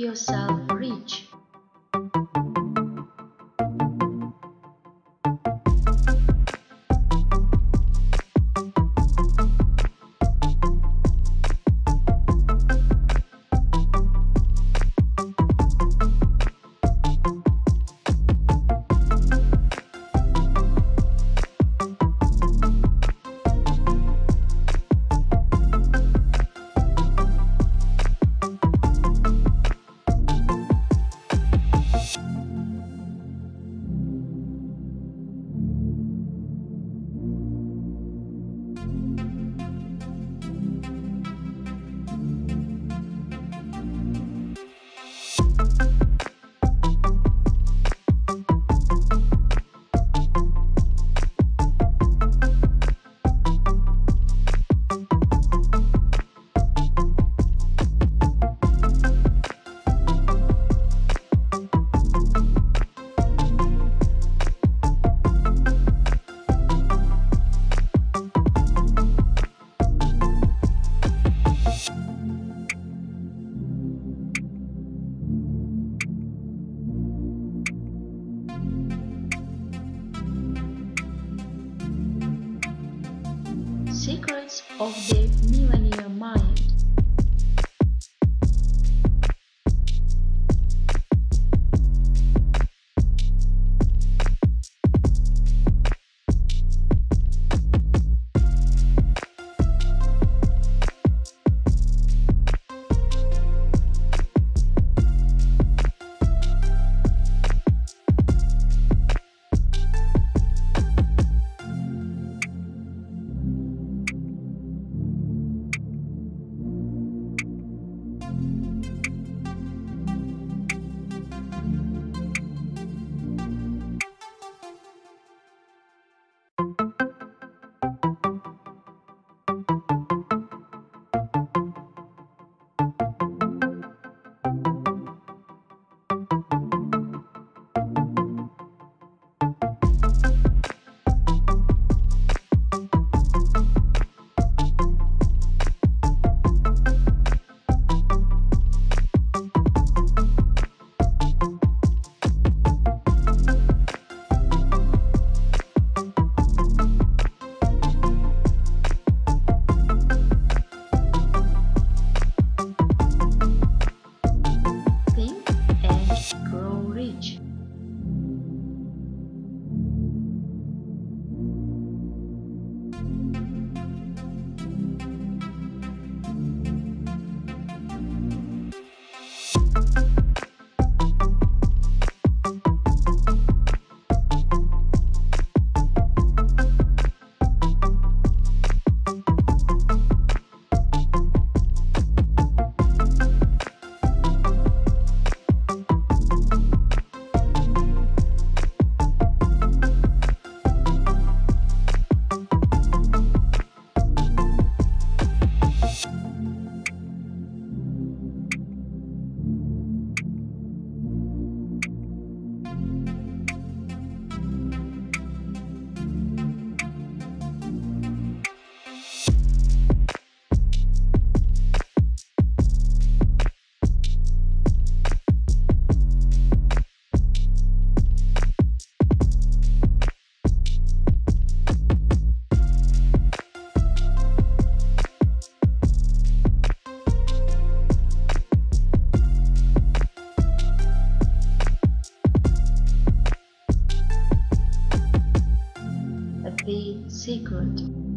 yourself rich. Of the Millennium Mind secret.